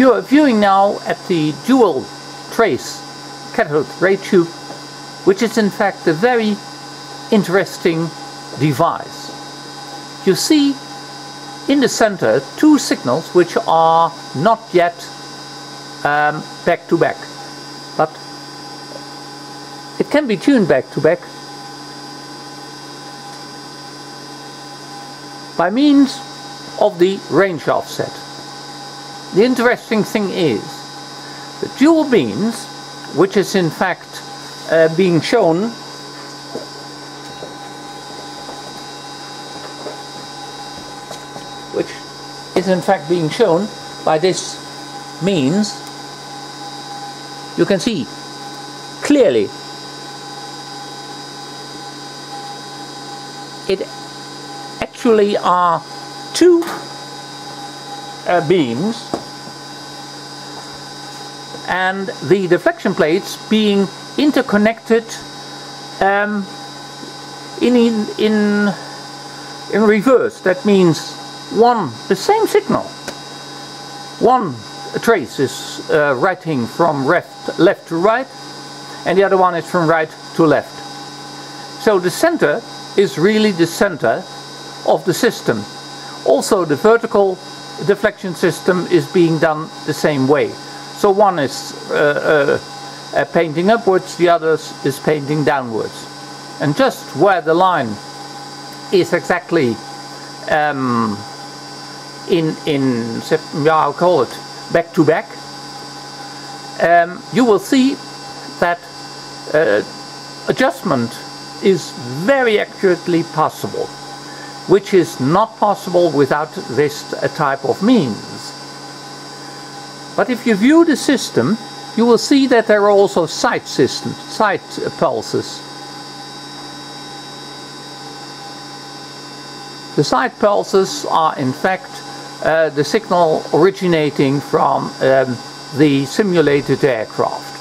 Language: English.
You are viewing now at the dual trace cathode ray tube, which is in fact a very interesting device. You see in the center two signals which are not yet um, back to back, but it can be tuned back to back by means of the range offset. The interesting thing is the dual beams, which is in fact uh, being shown which is in fact being shown by this means you can see clearly it actually are two uh, beams and the deflection plates being interconnected um, in, in, in, reverse. That means one, the same signal. One trace is uh, writing from left, left to right and the other one is from right to left. So the center is really the center of the system. Also the vertical deflection system is being done the same way. So one is uh, uh, painting upwards, the other is painting downwards. And just where the line is exactly um, in, in yeah, I'll call it back to back, um, you will see that uh, adjustment is very accurately possible, which is not possible without this type of means. But if you view the system, you will see that there are also side systems, side pulses. The side pulses are in fact uh, the signal originating from um, the simulated aircraft.